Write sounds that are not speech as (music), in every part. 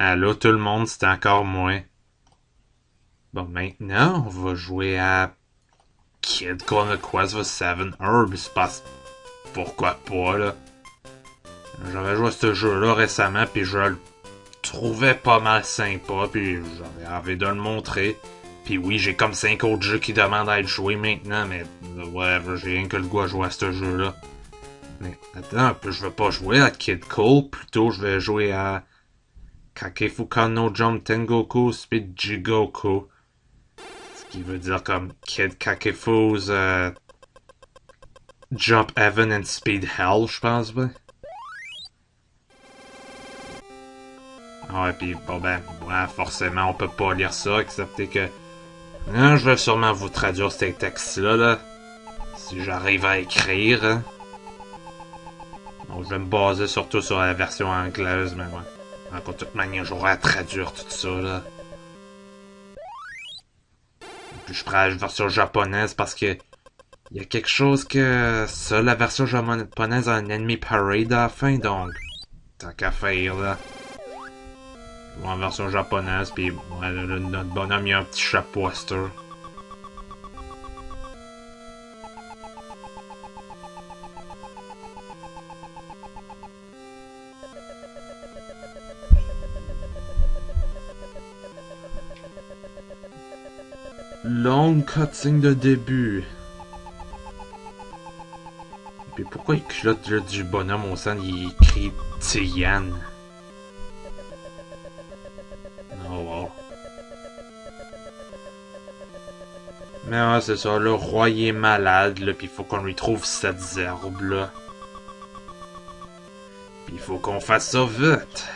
Ah là, tout le monde, c'est encore moins. Bon, maintenant, on va jouer à Kid Corner Quest for Seven Herbs. Parce... Pourquoi pas, là? J'avais joué à ce jeu-là récemment, puis je le trouvais pas mal sympa, puis j'avais envie de le montrer. Puis oui, j'ai comme 5 autres jeux qui demandent à être joués maintenant, mais ouais, j'ai rien que le goût à jouer à ce jeu-là. Mais attends, je veux pas jouer à Kid Cole, plutôt je vais jouer à Kakefuka no Jump Tengoku Speed Jigoku. Ce qui veut dire comme Kid Kakefu's euh, Jump Heaven and Speed Hell, je pense, ben. Ouais, pis bon ben, ouais, forcément, on peut pas lire ça, excepté que non, je vais sûrement vous traduire ces textes-là, là. Si j'arrive à écrire. Hein. je vais me baser surtout sur la version anglaise, mais ouais. De toute manière, j'aurai à traduire tout ça, là. puis je prends la version japonaise parce que... Il y a quelque chose que... Ça, la version japonaise a un ennemi parade à la fin, donc... Tant qu'à faire, là en version japonaise, puis notre bonhomme il a un petit chapeau Long cutscene de début. Puis pourquoi il clotte du bonhomme au sein, il écrit Tian? Mais ouais, c'est ça, le roi est malade, là, pis faut qu'on lui trouve cette herbe, là. Pis faut qu'on fasse ça vite.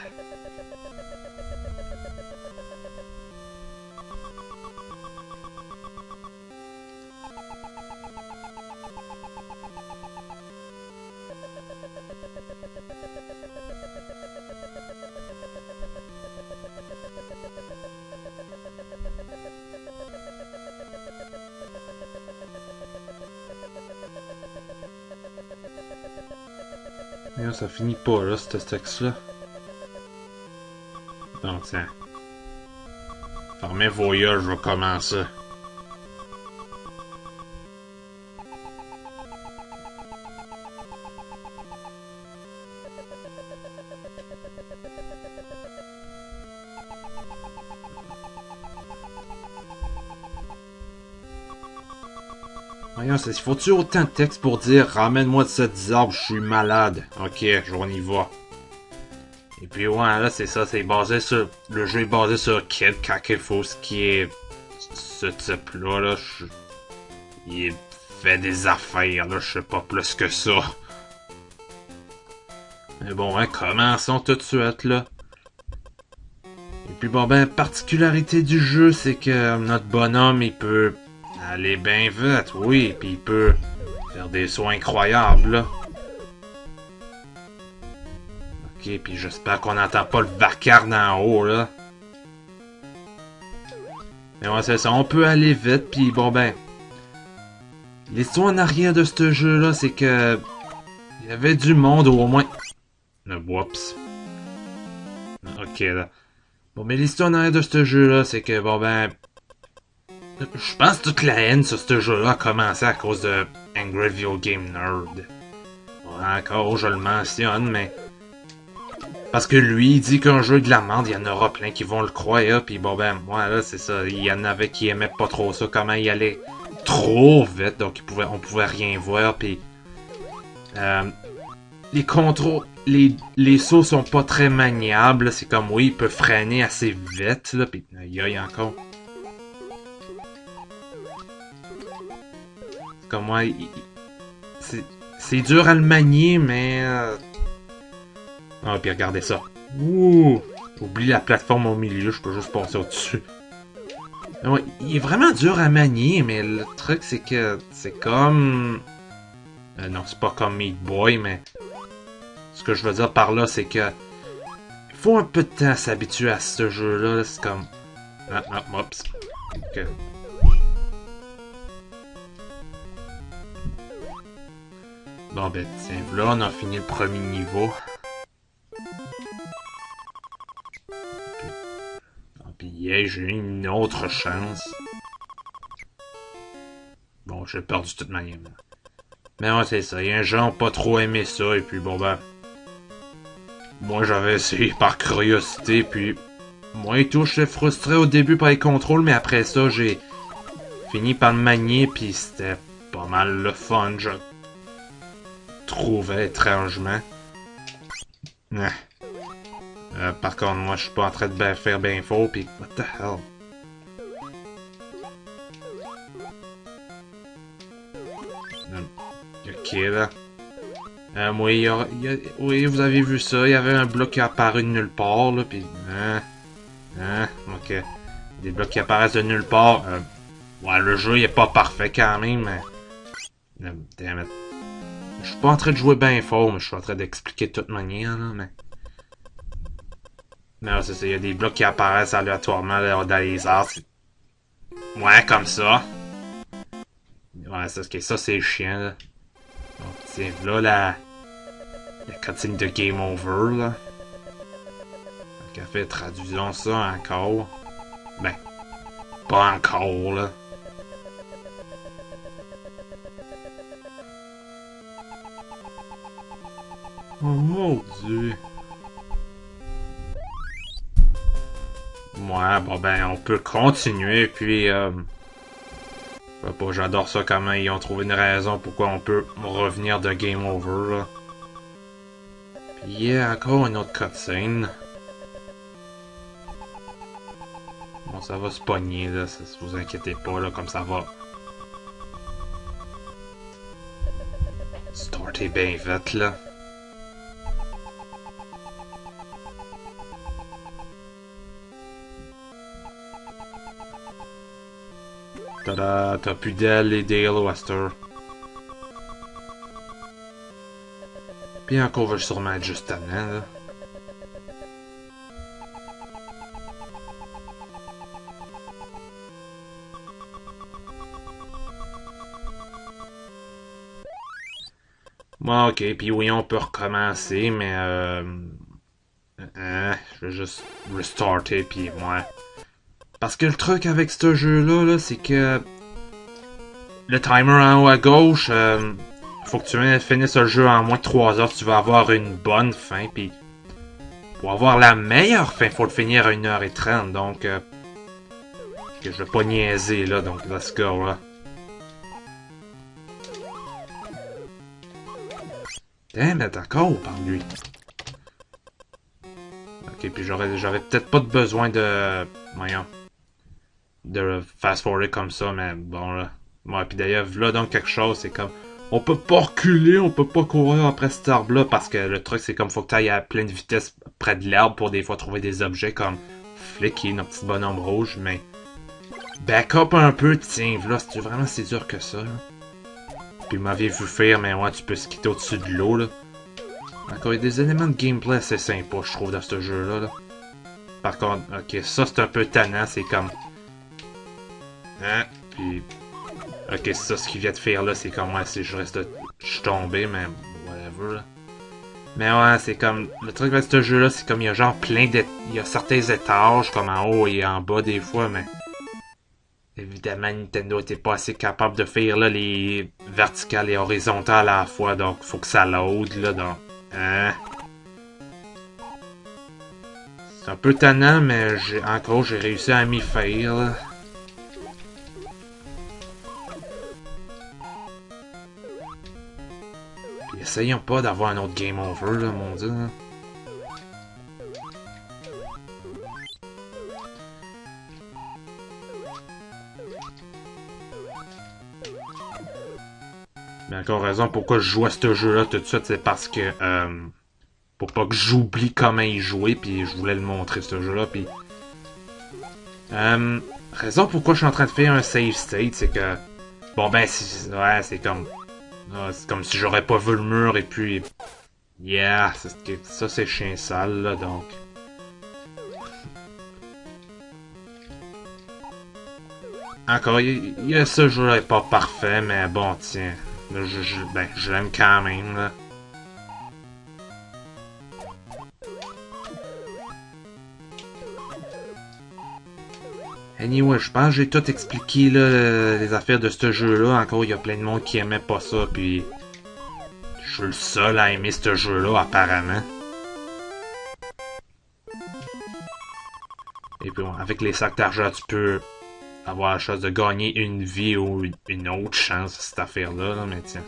Ça finit pas là, ce texte-là. Donc, tiens. Fermez vos yeux, je vais commencer. Il faut-tu autant de texte pour dire ramène-moi de cette arbre, je suis malade. Ok, on y va. Et puis ouais, là c'est ça, c'est basé sur. Le jeu est basé sur Kid ce qui est ce type-là, là. il fait des affaires, là, je sais pas plus que ça. Mais bon, hein, commençons tout de suite, là. Et puis bon, ben, particularité du jeu, c'est que notre bonhomme, il peut aller bien vite, oui, puis il peut faire des sauts incroyables, là. Ok, puis j'espère qu'on n'entend pas le vacarme en haut, là. Mais ouais, c'est ça, on peut aller vite, puis bon ben... L'histoire en arrière de ce jeu-là, c'est que... Il y avait du monde, ou au moins... Whoops. Ok, là. Bon, mais l'histoire en arrière de ce jeu-là, c'est que, bon ben... Je pense que toute la haine sur ce jeu-là a commencé à cause de Angry Video Game Nerd. encore, je le mentionne, mais... Parce que lui, il dit qu'un jeu de la merde, il y en aura plein qui vont le croire, puis bon ben, moi là, c'est ça, il y en avait qui aimaient pas trop ça, comment il allait trop vite, donc on pouvait rien voir, puis... Euh, les contrôles, les, sauts sont pas très maniables, c'est comme, oui, il peut freiner assez vite, là, puis y a encore... Comme moi, c'est dur à le manier, mais... Euh... Ah, puis regardez ça. Ouh! Oublie la plateforme au milieu, je peux juste passer au-dessus. il est vraiment dur à manier, mais le truc, c'est que c'est comme... Euh, non, c'est pas comme Meat Boy, mais... Ce que je veux dire par là, c'est que... Il faut un peu de temps à s'habituer à ce jeu-là. C'est comme... Ah, ah, oups. Bon ben tiens, là on a fini le premier niveau. puis yeah, j'ai eu une autre chance. Bon, j'ai perdu de toute manière. Mais ouais, c'est ça. Il y a un gens pas trop aimé ça, et puis bon ben... Moi, j'avais essayé par curiosité, puis... Moi et tout, j'étais frustré au début par les contrôles, mais après ça, j'ai fini par le manier, puis c'était pas mal le fun, je trouvais étrangement. Euh, par contre, moi, je suis pas en train de faire bien faux, puis what the hell? Ok, là. Euh, oui, oui, vous avez vu ça, il y avait un bloc qui apparu de nulle part, là, puis... Hein, hein, ok. Des blocs qui apparaissent de nulle part. Euh, ouais, le jeu, il est pas parfait quand même, mais... Damn Je suis pas en train de jouer bien fort, mais je suis en train d'expliquer de toute manière, là, mais... Non, c'est ça, il y a des blocs qui apparaissent aléatoirement là, dans les arts. Ouais, comme ça. Ouais, ça, ça c'est chiant, là. Donc, tiens, là, la... La cutscene de Game Over, là. Donc, fait, traduisons ça encore. Ben, pas encore, là. Oh mon dieu. Ouais, bon ben, on peut continuer, puis... Euh, pas, j'adore ça comment ils ont trouvé une raison pourquoi on peut revenir de Game Over, là. Puis il y a encore une autre cutscene. Bon, ça va se pogner, là, ça, vous inquiétez pas, là, comme ça va. Starter bien vite, là. Tada, t'as plus d'elle et Dale Wester. Puis encore, va sûrement être juste avant, là. Bon, ok, puis oui, on peut recommencer, mais euh... Hein, je vais juste restarter, puis ouais. Parce que le truc avec ce jeu-là, c'est que le timer en haut à gauche, euh, faut que tu finisses le jeu en moins de 3 heures tu vas avoir une bonne fin. Puis pour avoir la meilleure fin, faut le finir à 1h30. Donc, euh, je vais pas niaiser là. Donc, let's go là. Damn, d'accord par lui. Ok, puis j'aurais peut-être pas de besoin de... Voyons de fast-forward comme ça, mais bon là. Ouais, puis d'ailleurs, là donc quelque chose, c'est comme. On peut pas reculer, on peut pas courir après cet arbre-là parce que le truc c'est comme faut que tu ailles à pleine vitesse près de l'herbe pour des fois trouver des objets comme Flicky, notre petit bonhomme rouge, mais. Back up un peu, tiens, là, c'est vraiment si dur que ça, là. Puis m'avait vu faire, mais ouais, tu peux se quitter au-dessus de l'eau, là. Encore, il y a des éléments de gameplay assez sympas, je trouve, dans ce jeu-là, là. Par contre, ok, ça c'est un peu tannant, c'est comme Hein? Puis... Ok, ça, ce qu'il vient de faire là, c'est comme, moi si je reste... Je suis tombé, mais whatever. Mais ouais, c'est comme... Le truc avec ce jeu-là, c'est comme, il y a genre plein de... Il y a certains étages, comme en haut et en bas, des fois, mais... Évidemment, Nintendo était pas assez capable de faire, là, les verticales et horizontales à la fois, donc faut que ça load, là, donc... Hein? C'est un peu tannant, mais j'ai encore, j'ai réussi à m'y faire, là. Essayons pas d'avoir un autre game over, là, mon dieu. Mais encore raison pourquoi je joue à ce jeu-là tout de suite, c'est parce que... Euh, pour pas que j'oublie comment y jouer, puis je voulais le montrer, ce jeu-là, puis... Euh, raison pourquoi je suis en train de faire un save state, c'est que... Bon ben, ouais, c'est comme... Ah, c'est comme si j'aurais pas vu le mur et puis... Yeah, ça c'est chien sale là donc. Encore, il y, a ce jeu-là est pas parfait, mais bon, tiens. ben, je l'aime quand même, là. Anyway, je pense que j'ai tout expliqué là, les affaires de ce jeu-là. Encore, il y a plein de monde qui aimait pas ça, puis je suis le seul à aimer ce jeu-là, apparemment. Et puis, avec les sacs d'argent, tu peux avoir la chance de gagner une vie ou une autre chance, cette affaire-là, là, mais tiens.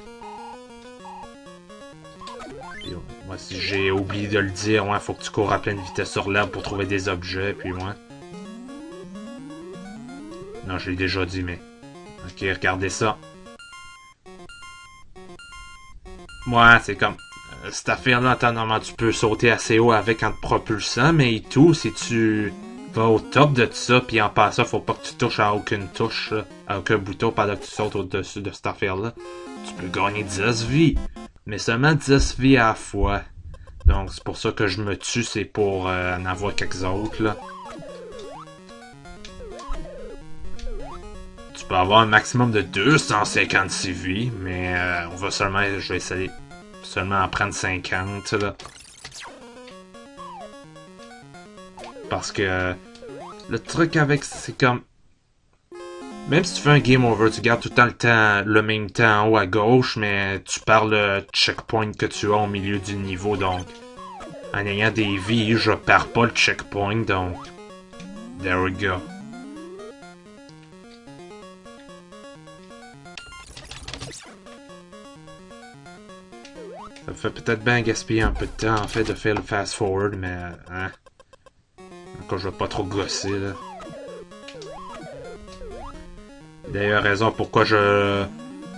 moi, si j'ai oublié de le dire, ouais, faut que tu cours à pleine vitesse sur l'herbe pour trouver des objets, puis ouais. Non, je l'ai déjà dit, mais... Ok, regardez ça. Ouais, c'est comme... Euh, cette affaire-là, normalement, tu peux sauter assez haut avec en te propulsant, mais tout, si tu vas au top de ça, puis en passant, faut pas que tu touches à aucune touche, à aucun bouton pendant que tu sautes au-dessus de cette affaire-là. Tu peux gagner 10 vies, mais seulement 10 vies à la fois. Donc, c'est pour ça que je me tue, c'est pour euh, en avoir quelques autres, là. Tu peux avoir un maximum de 256 vies, mais euh, on va seulement, je vais essayer seulement en prendre 50, là. Parce que le truc avec, c'est comme... Même si tu fais un game over, tu gardes tout le temps le, temps, le même temps en haut à gauche, mais tu parles le checkpoint que tu as au milieu du niveau, donc... En ayant des vies, je perds pas le checkpoint, donc... There we go. Ça fait peut-être bien gaspiller un peu de temps, en fait, de faire le fast-forward, mais... Hein? Encore, je vais pas trop gosser, là. D'ailleurs, raison pourquoi je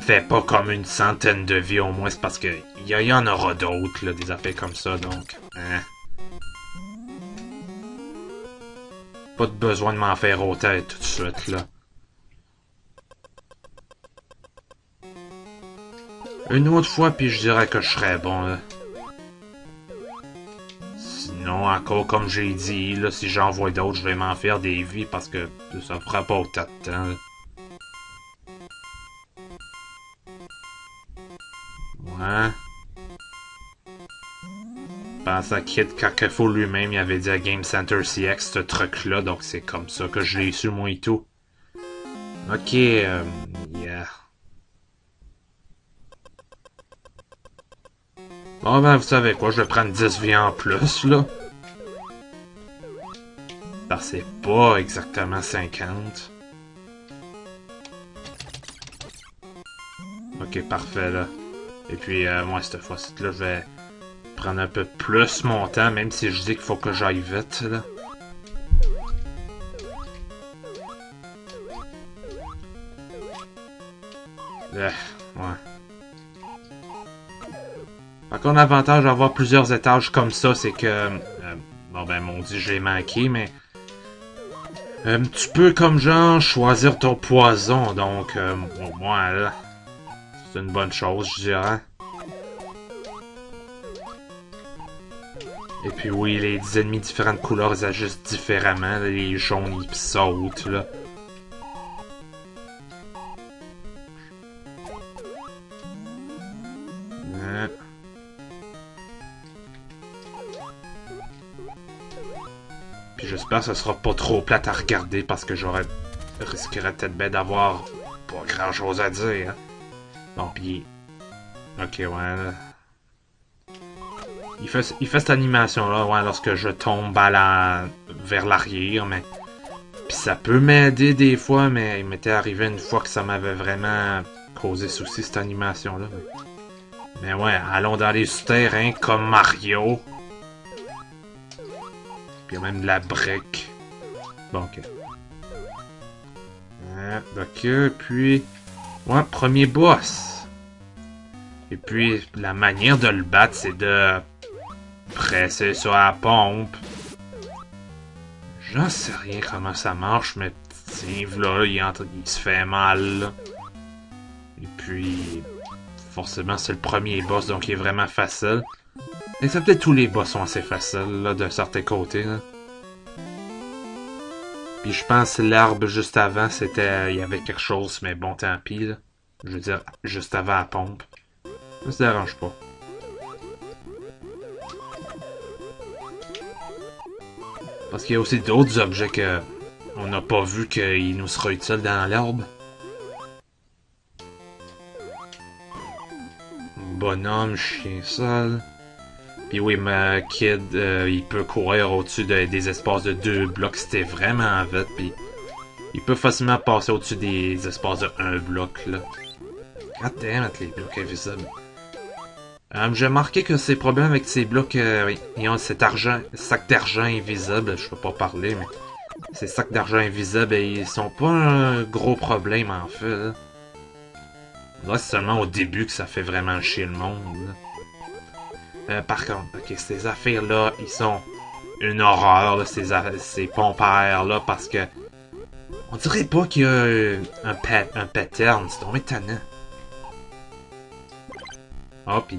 fais pas comme une centaine de vies au moins, c'est parce que y, y, en aura d'autres, des affaires comme ça, donc... Hein? Pas de besoin de m'en faire autant tout de suite, là. Une autre fois, puis je dirais que je serais bon, là. Sinon, encore comme j'ai dit, là, si j'en vois d'autres, je vais m'en faire des vies parce que ça fera pas autant de temps. Ouais. pense à Kid Kakafo lui-même, il avait dit à Game Center CX ce truc-là, donc c'est comme ça que je l'ai su, moi et tout. Ok, euh, yeah. Ben, vous savez quoi, je vais prendre 10 vies en plus, là. Parce que c'est pas exactement 50. Ok, parfait, là. Et puis, euh, moi, cette fois-ci, là, je vais prendre un peu plus mon temps, même si je dis qu'il faut que j'aille vite, là. Euh, un avantage d'avoir plusieurs étages comme ça, c'est que... Euh, bon ben, mon dieu, j'ai manqué, mais... Euh, tu peux, comme genre, choisir ton poison, donc... Euh, moi, là... C'est une bonne chose, je dirais. Et puis oui, les ennemis différentes couleurs, ils agissent différemment. Les jaunes, ils sautent, là. J'espère que ce sera pas trop plate à regarder parce que j'aurais risquerais peut-être bien d'avoir pas grand chose à dire. Hein. Bon, pis... Ok, ouais. Il fait, il fait cette animation-là, ouais, lorsque je tombe à la... vers l'arrière, mais... Puis ça peut m'aider des fois, mais il m'était arrivé une fois que ça m'avait vraiment causé souci, cette animation-là. Mais ouais, allons dans les souterrains comme Mario. Puis même la brique. Bon, ok. ok, puis... Ouais, premier boss. Et puis, la manière de le battre, c'est de... presser sur la pompe. J'en sais rien comment ça marche, mais Steve, là, il, il se fait mal. Et puis... Forcément, c'est le premier boss, donc il est vraiment facile. Et peut-être tous les boss sont assez faciles, là, d'un certain côté, là. Puis je pense l'arbre juste avant, c'était... Il y avait quelque chose, mais bon, tant pis, là. Je veux dire, juste avant la pompe. Ça se dérange pas. Parce qu'il y a aussi d'autres objets que on n'a pas vu qu'il nous sera utile dans l'herbe. Bonhomme, chien seul. Puis oui, ma kid, euh, il peut courir au-dessus des espaces de deux blocs. C'était vraiment vite. Puis il peut facilement passer au-dessus des espaces de un bloc, là. God damn les blocs invisibles. Euh, J'ai remarqué que ces problèmes avec ces blocs, euh, ils ont cet argent, sac d'argent invisible, je peux pas parler, mais ces sacs d'argent invisibles, ils sont pas un gros problème en fait. Là, là c'est seulement au début que ça fait vraiment chier le monde. Euh, par contre, ok, ces affaires-là, ils sont une horreur, là, ces, ces pompes là parce que on dirait pas qu'il y a un, pat un pattern, c'est tombé étonnant. Oh, pis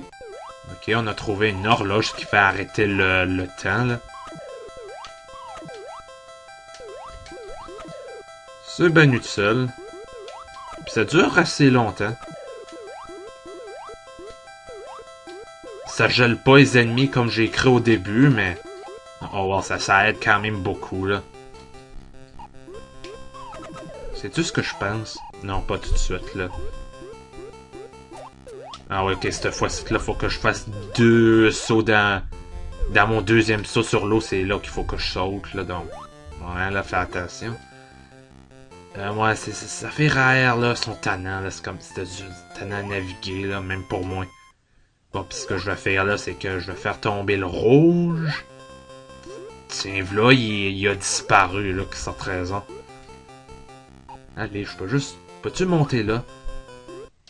Ok, on a trouvé une horloge qui fait arrêter le, temps, là. C'est bien utile. Puis ça dure assez longtemps. Ça gèle pas les ennemis comme j'ai écrit au début, mais... Oh wow, ça, ça aide quand même beaucoup, là. C'est tout ce que je pense? Non, pas tout de suite, là. Ah ouais, ok, cette fois-ci, là, faut que je fasse deux sauts dans, dans mon deuxième saut sur l'eau. C'est là qu'il faut que je saute, là, donc... Ouais, là, fais attention. Euh, ouais, ça fait rare, là, son tannant, là. C'est comme c'était du tannant à naviguer, là, même pour moi. Pis ce que je vais faire, là, c'est que je vais faire tomber le rouge. Tiens, là, il, a disparu, là, qui sort 13 ans. Allez, je peux juste... Peux-tu monter là?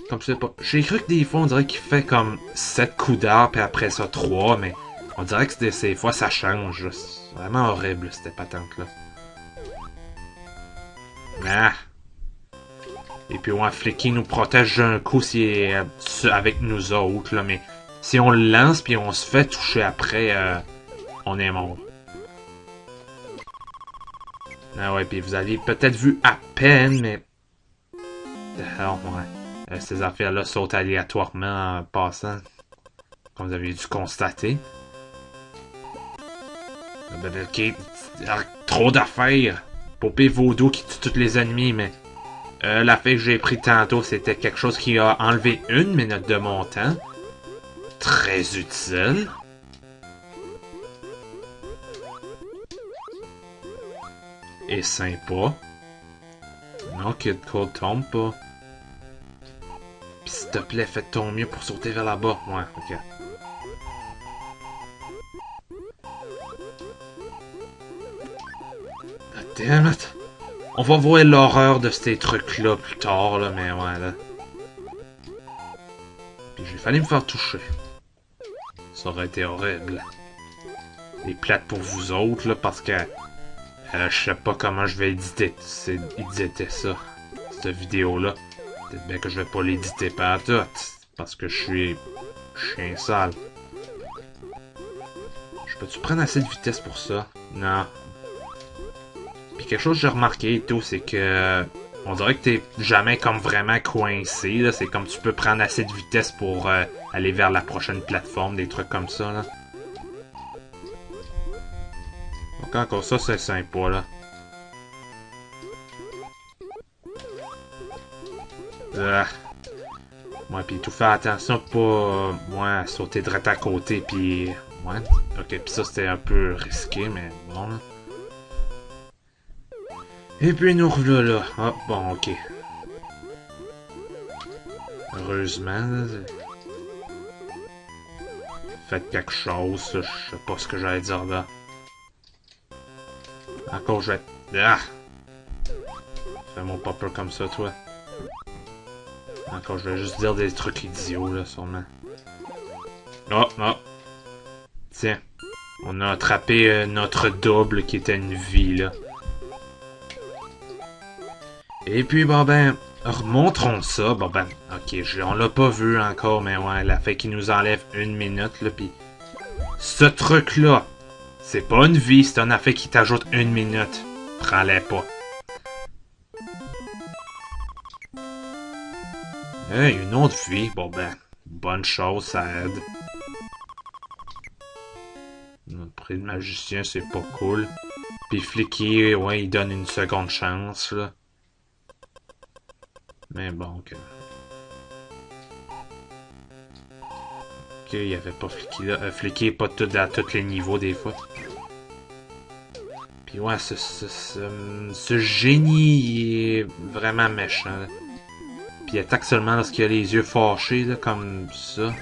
Comme je sais pas. J'ai cru que des fois, on dirait qu'il fait comme 7 coups d'arbre, puis après ça 3, mais on dirait que des fois, ça change. C'est vraiment horrible, cette patente-là. Ah! Et puis, ouais, Flicky nous protège d'un coup si est avec nous autres, là, mais si on le lance puis on se fait toucher après, euh, on est mort. Ah ouais, puis vous avez peut-être vu à peine, mais... Ah ouais. Euh, ces affaires-là sautent aléatoirement en passant, comme vous avez dû constater. Ben, ok, trop d'affaires. Poupée vaudou qui tue tous les ennemis, mais euh, l'affaire que j'ai pris tantôt, c'était quelque chose qui a enlevé une minute de mon temps. Très utile. Et sympa. Non, Kid Code tombe pas. S'il te plaît, fais ton mieux pour sauter vers là-bas. Ouais, ok. Damn it. On va voir l'horreur de ces trucs-là plus tard, là, mais ouais, là. Puis j'ai failli me faire toucher. Ça aurait été horrible. Les plates pour vous autres, là, parce que... Euh, je sais pas comment je vais éditer, éditer ça, cette vidéo-là. Peut-être bien que je vais pas l'éditer par tout, parce que je suis chien sale. Je peux-tu prendre assez de vitesse pour ça? Non. Puis quelque chose que j'ai remarqué et tout, c'est que on dirait que t'es jamais comme vraiment coincé. C'est comme tu peux prendre assez de vitesse pour euh, aller vers la prochaine plateforme, des trucs comme ça. Là. Donc encore ça, c'est sympa là. Euh, ouais, puis tout faire attention pour moi sauter direct à côté, puis ouais. Ok, puis ça c'était un peu risqué, mais bon. Et puis nous revoilà là. Ah, bon, ok. Heureusement, Faites quelque chose, je sais pas ce que j'allais dire là. Encore je vais... Ah! Fais-moi pas peur comme ça, toi. Encore, je vais juste dire des trucs idiots, là, sûrement. Oh, oh. Tiens. On a attrapé euh, notre double qui était une vie, là. Et puis, bon ben, remontrons ça. Bon ben, ok, on l'a pas vu encore, mais ouais, la fait qu'il nous enlève une minute, là, pis... Ce truc-là, c'est pas une vie, c'est un affaire qui t'ajoute une minute. Prends-les pas. Hey, une autre vie. Bon ben, bonne chose, ça aide. Notre prix de magicien, c'est pas cool. Puis Flicky, ouais, il donne une seconde chance, là. Mais bon, que... Ok, il avait pas Flicky là. Euh, est pas tout à tous les niveaux des fois. Puis ouais, ce, ce, ce, génie, est vraiment méchant. là. Puis il attaque seulement lorsqu'il a les yeux fâchés, là, comme ça.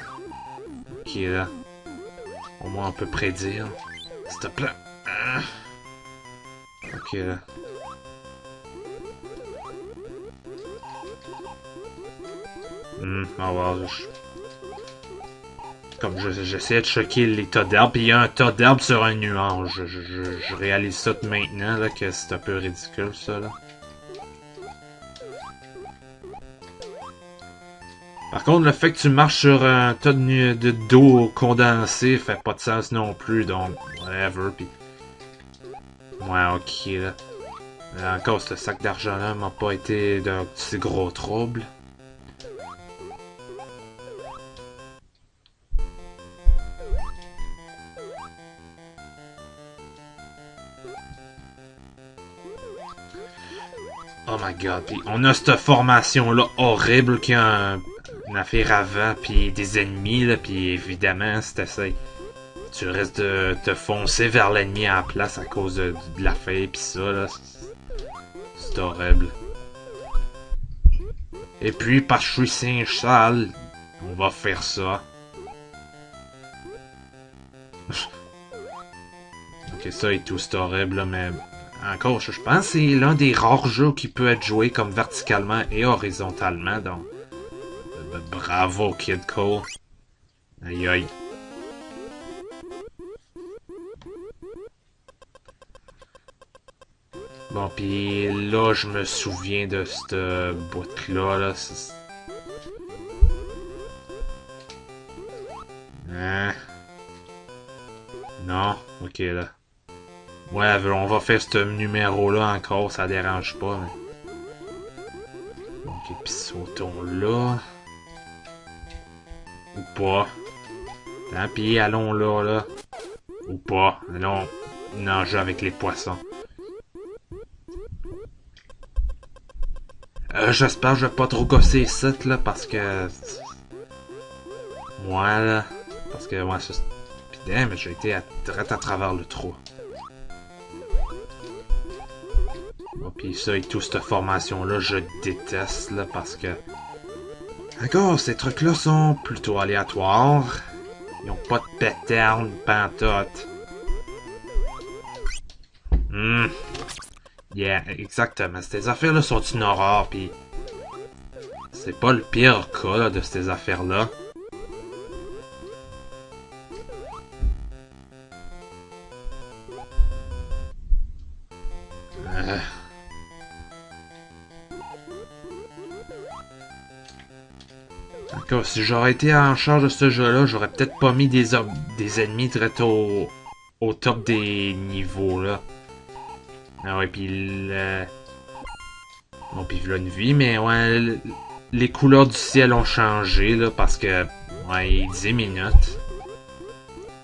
Ok, là. Au moins on peut prédire. S'il te plaît. Ah. Ok, là. Ah ouais, je- Comme je- j'essayais de choquer les tas d'arbres, puis il y a un tas d'arbres sur un nuage. Je, je- je- je réalise ça maintenant, là, que c'est un peu ridicule, ça, là. Par contre, le fait que tu marches sur un tas de, de d'eau condensé fait pas de sens non plus, donc whatever. Puis... Ouais, ok là. Encore, ce sac d'argent-là m'a pas été d'un si gros trouble. Oh my god, puis on a cette formation-là horrible qui a un- une affaire avant, puis des ennemis, là, puis évidemment, si t'essayes, tu risques de te foncer vers l'ennemi la place à cause de, la fée, puis ça, là, c'est- c'est horrible. Et puis, parce que je suis sale, on va faire ça. (laughs) ok, ça et tout, c'est horrible, là, mais encore, je pense c'est l'un des rares jeux qui peut être joué comme verticalement et horizontalement, donc... euh, Bravo, Kid Cole. Aïe aïe. Bon, pis là, je me souviens de cette boîte-là, là. c'est- Hein? Non? Ok, là. Ouais, on va faire ce numéro-là encore, ça dérange pas, mais... Ok, pis sautons là. Ou pas. Tant pis, allons là, là. Ou pas. Allons nager avec les poissons. Euh, J'espère que je vais pas trop gosser ça, là, parce que... Ouais, là. Parce que, ouais, ça... Pis damn, j'ai été direct à travers le trou. Pis ça et tout, cette formation-là, je déteste, là, parce que... D'accord, ces trucs-là sont plutôt aléatoires. Ils ont pas de pattern, pantote. Hmm. Yeah, exactement. Ces affaires-là sont une horreur, pis... C'est pas le pire cas, là, de ces affaires-là. Si j'aurais été en charge de ce jeu-là, j'aurais peut-être pas mis des, ennemis très au, au top des niveaux, là. Ah ouais, puis le... Bon, puis là une vie, mais ouais, le- les couleurs du ciel ont changé, là, parce que... Ouais, il est 10 minutes.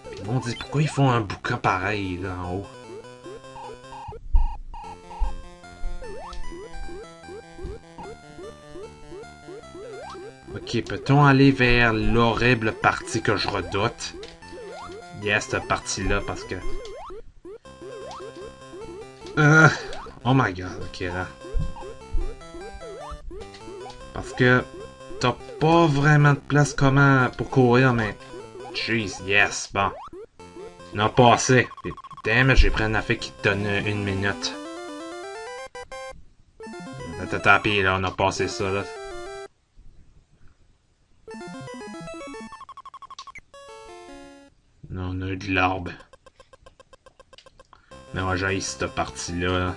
Puis on dit, pourquoi ils font un boucan pareil, là, en haut? Ok, peut-on aller vers l'horrible partie que je redoute? Yes, cette partie-là, parce que... Euh... Oh my god, ok, là. Parce que... T'as pas vraiment de place comment pour courir, mais... Jeez, yes, bon. Non, pas assez. Damn, j'ai pris un affaire qui te donne une minute. T'as tapé, là, on a passé ça, là. Non, on a eu de l'arbre. Moi, j'ai cette partie-là. là.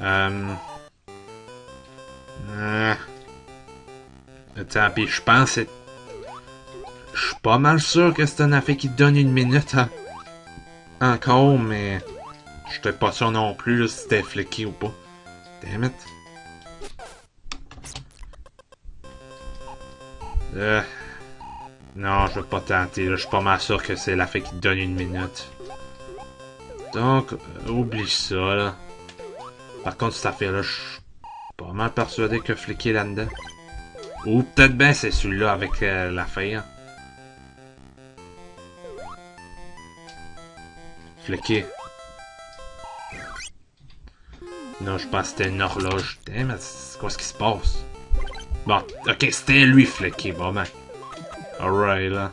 Euh... Euh... Attends, pis je pense que. Je suis pas mal sûr que c'est un affaire qui donne une minute hein. encore, mais... J'étais pas sûr non plus là, si c'était fliqué ou pas. Damn it. Euh... Non, je vais pas tenter. Je suis pas mal sûr que c'est l'affaire qui te donne une minute. Donc, euh, oublie ça, là. Par contre, cette affaire-là, je suis pas mal persuadé que est là-dedans. Ou peut-être bien c'est celui-là avec euh, l'affaire. Flicky. Non, je pense que c'était une horloge. Damn, c'est quoi ce qui se passe? Bon, ok, c'était lui, Flicky. Bon, ben. Alright, là.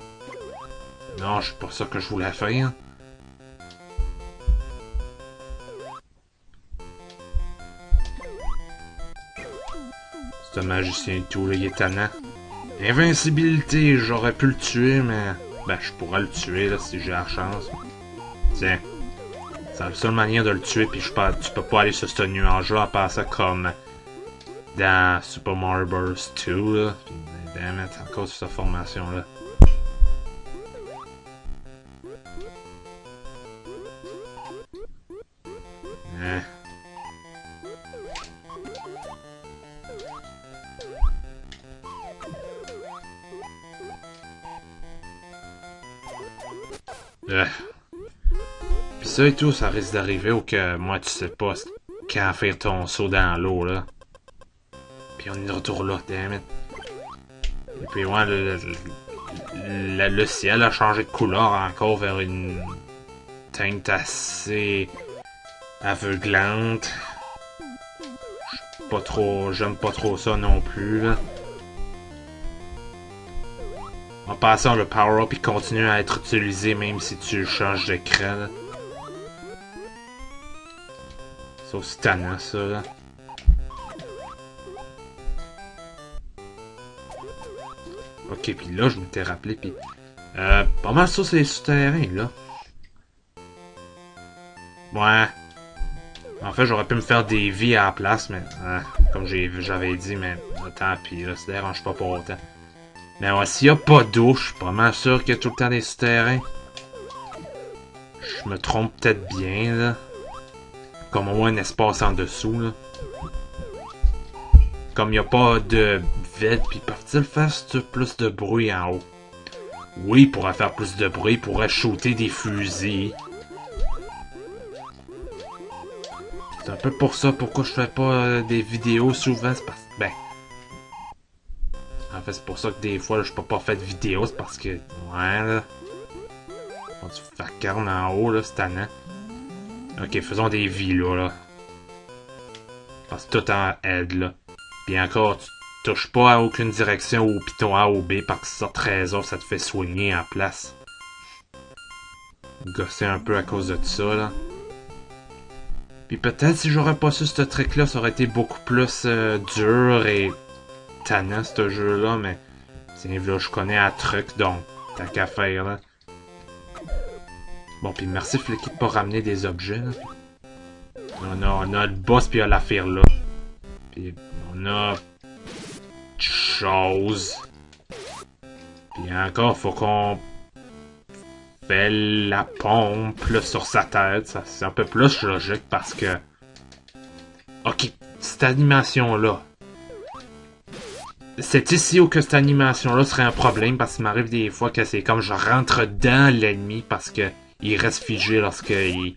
Non, c'est pas ça que je voulais faire. C'est un magicien et tout, là, il est tannant. Invincibilité, j'aurais pu le tuer, mais... Ben, je pourrais le tuer, là, si j'ai la chance. Tiens. C'est la seule manière de le tuer, puis je peux, tu peux pas aller sur ce nuage-là à part ça comme dans Super Mario Bros. 2, là. Damn it, à cause de cette formation-là. Hein? Euh. Ça et tout, ça risque d'arriver ou que moi, tu sais pas quand faire ton saut dans l'eau, là. Puis on est de retour là, damn it. Puis ouais, le, le, le, ciel a changé de couleur encore vers une teinte assez aveuglante. Pas trop, j'aime pas trop ça non plus. En passant, le power-up il continue à être utilisé même si tu changes d'écran. C'est aussi tannant ça là. Ok, puis là je m'étais rappelé, puis euh, pas mal ça c'est les souterrains là. Ouais. En fait, j'aurais pu me faire des vies à la place, mais euh, comme j'avais dit, mais tant pis, là, ça dérange pas pour autant. Mais ouais, s'il n'y a pas d'eau, je suis pas mal sûr qu'il y a tout le temps des souterrains. Je me trompe peut-être bien, là. Comme au moins un espace en dessous, là. Comme il n'y a pas de vide, puis peuvent-ils faire plus de bruit en haut? Oui, il pourrait faire plus de bruit, il pourrait shooter des fusils. C'est un peu pour ça pourquoi je fais pas euh, des vidéos souvent, c'est parce que, ben, en fait, c'est pour ça que des fois, je peux pas faire de vidéo, c'est parce que, ouais, là, on du vacarme en haut, là, c'est tannant. Ok, faisons des vies, là, là. Que tout en aide, là. Puis encore, tu touches pas à aucune direction au piton A ou B parce que ça trésor, ça te fait soigner en place. Gosser un peu à cause de ça, là. Puis peut-être si j'aurais pas su ce trick-là, ça aurait été beaucoup plus euh, dur et tannant ce jeu-là, mais c'est là, je connais un truc, donc t'as qu'à faire là. Bon, puis merci Flicky de ramener des objets. Là. On, a, on a le boss puis on a l'affaire là. On a chose. Puis encore, faut qu'on fait la pompe sur sa tête. Ça, c'est un peu plus logique parce que... Ok, cette animation-là. C'est ici où que cette animation-là serait un problème parce qu'il m'arrive des fois que c'est comme je rentre dans l'ennemi parce que il reste figé lorsqu'il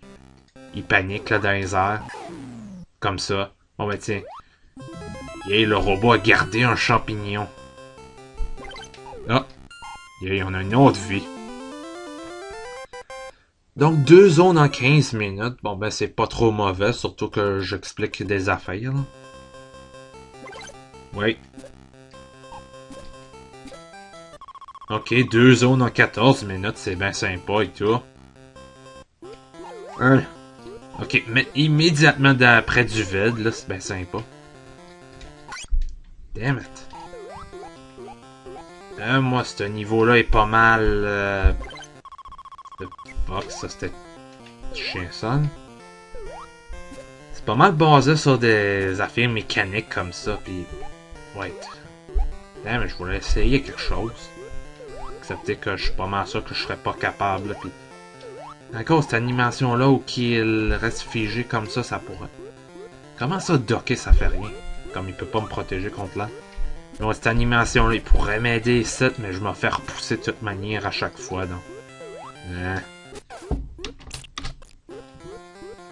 il panique là, dans les airs. Comme ça. Bon ben tiens. Et le robot a gardé un champignon. Ah. Et on a une autre vie. Donc deux zones en 15 minutes. Bon ben c'est pas trop mauvais, surtout que j'explique des affaires. Oui. Ok, deux zones en 14 minutes, c'est bien sympa et tout. Hein? Ok, mais immédiatement d'après du vide, là, c'est bien sympa. Damn it. Euh, moi, ce niveau-là est pas mal... Euh... Fuck, ça c'était... Chien son. C'est pas mal basé sur des affaires mécaniques comme ça, pis... Wait. Damn, je voulais essayer quelque chose. Excepté que je suis pas mal sûr que je serais pas capable, pis... Encore cette animation-là où qu'il reste figé comme ça, ça pourrait. Comment ça docker, ça fait rien? Comme il peut pas me protéger contre là. Donc cette animation-là, il pourrait m'aider ici, mais je me fais repousser de toute manière à chaque fois, donc. Hein?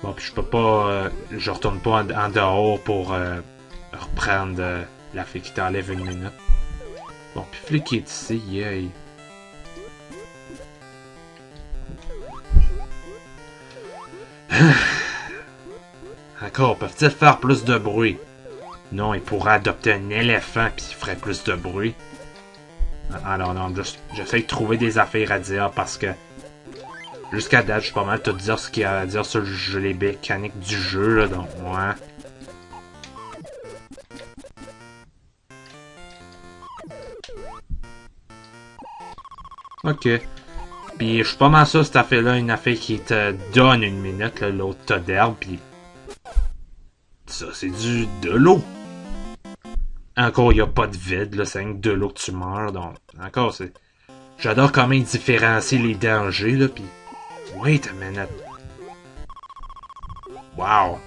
Bon, puis je peux pas... euh, je retourne pas en, en dehors pour euh, reprendre euh, la fille qui t'enlève une minute. Bon, puis Flick est ici, yay. (sighs) Encore, peuvent-ils faire plus de bruit? Non, il pourrait adopter un éléphant puis il ferait plus de bruit. Ah non, j'essaie de trouver des affaires à dire parce que jusqu'à date, je suis pas mal tout dire ce qu'il y a à dire sur le jeu, les mécaniques du jeu, là, donc ouais. Ok. Puis je suis pas mal sûr cette affaire-là, une affaire qui te donne une minute, l'autre tas d'herbe, puis ça c'est du de l'eau. Encore, y a pas de vide, là, c'est de l'eau que tu meurs, donc encore c'est. J'adore comment ils différencient les dangers, là, puis. Wait a minute. Wow.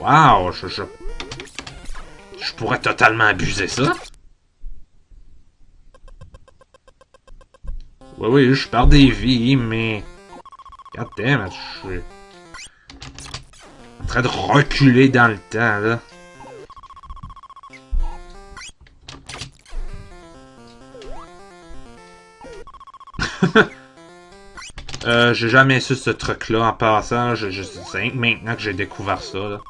Wow, je, je... Pourrais totalement abuser ça. Oui, oui, je perds des vies, mais... It, je suis... En train de reculer dans le temps, là. Euh, j'ai jamais su ce truc-là en passant. Je, je, maintenant que j'ai découvert ça, là.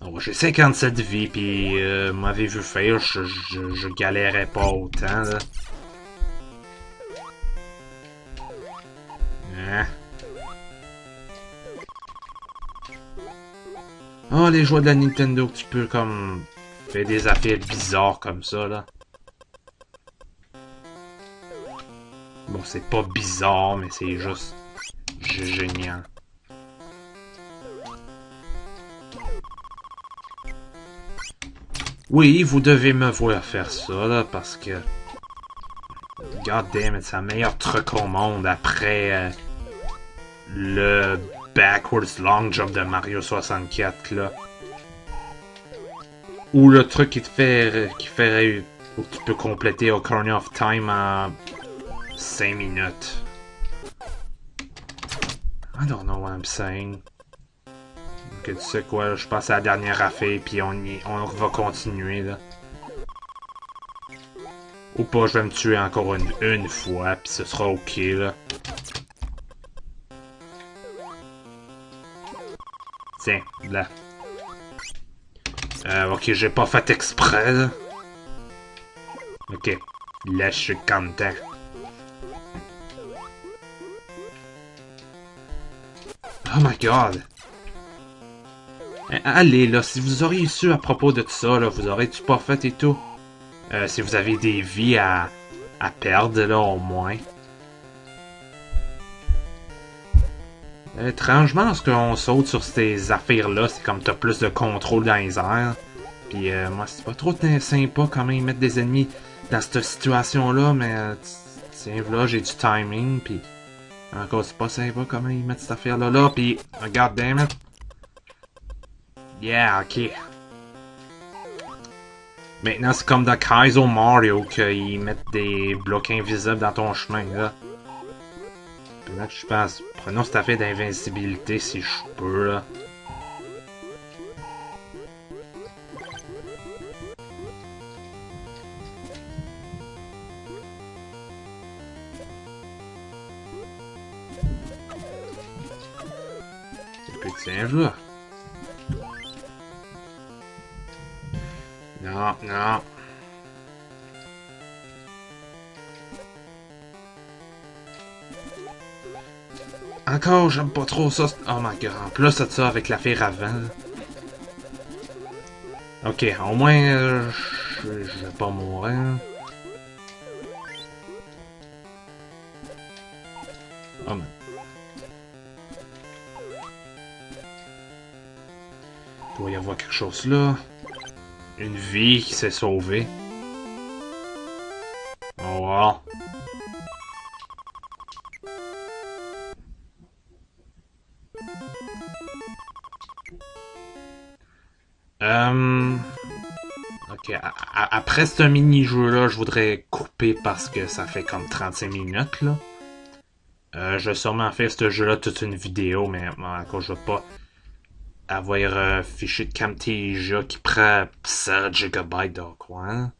Oh, j'ai 57 vies, puis euh, m'avez vu faire, je, galérais pas autant, là. Oh, les joueurs de la Nintendo, tu peux, comme, faire des affaires bizarres comme ça, là. Bon, c'est pas bizarre, mais c'est juste génial. Oui, vous devez me voir faire ça, là, parce que... God damn c'est le meilleur truc au monde après euh, le backwards long jump de Mario 64, là. Ou le truc qui te fait... qui fait... où tu peux compléter Ocarina of Time en 5 minutes. I don't know what I'm saying. Que tu sais quoi, je passe à la dernière affaire puis on, y, on va continuer là. Ou pas, je vais me tuer encore une, une fois puis ce sera ok là. Tiens, là. Euh, ok, j'ai pas fait exprès là. Ok, là je suis content. Oh my god! Eh, Allez, là, si vous auriez su à propos de tout ça, là, vous auriez-tu pas fait et tout? Euh, si vous avez des vies à, à perdre, là, au moins. Étrangement, lorsqu'on saute sur ces affaires-là, c'est comme t'as plus de contrôle dans les airs. Puis euh, moi, c'est pas trop sympa comment ils mettent des ennemis dans cette situation-là, mais euh, tiens, là, j'ai du timing, puis encore, c'est pas sympa comment ils mettent cette affaire-là là, puis regarde, damn it. Yeah, ok. Maintenant, c'est comme dans Kaizo Mario qu'ils mettent des blocs invisibles dans ton chemin, là. Pendant que je pense, prenons cette affaire d'invincibilité si je peux, là. Puis tiens, là. Non, non. Encore, j'aime pas trop ça. Oh my god. En plus de ça avec l'affaire avant. Ok, au moins, euh, je vais pas mourir. Doit y avoir quelque chose là. Une vie qui s'est sauvée. Oh wow. Euh... Ok, après ce mini-jeu-là, je voudrais couper parce que ça fait comme 35 minutes, là. Euh, je vais sûrement faire ce jeu-là toute une vidéo, mais encore je vais pas avoir un fichier de Camtasia qui prend 100 GB de quoi.